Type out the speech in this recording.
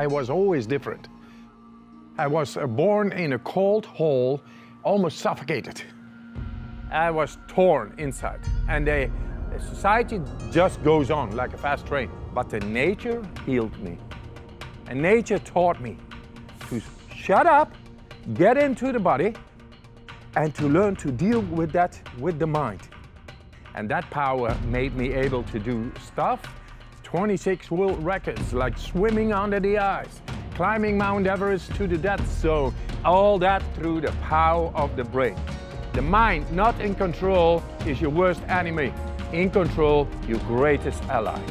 I was always different. I was uh, born in a cold hole, almost suffocated. I was torn inside, and the society just goes on like a fast train. But the nature healed me. And nature taught me to shut up, get into the body, and to learn to deal with that with the mind. And that power made me able to do stuff 26 world records, like swimming under the ice, climbing Mount Everest to the death zone, all that through the power of the brain. The mind, not in control, is your worst enemy. In control, your greatest ally.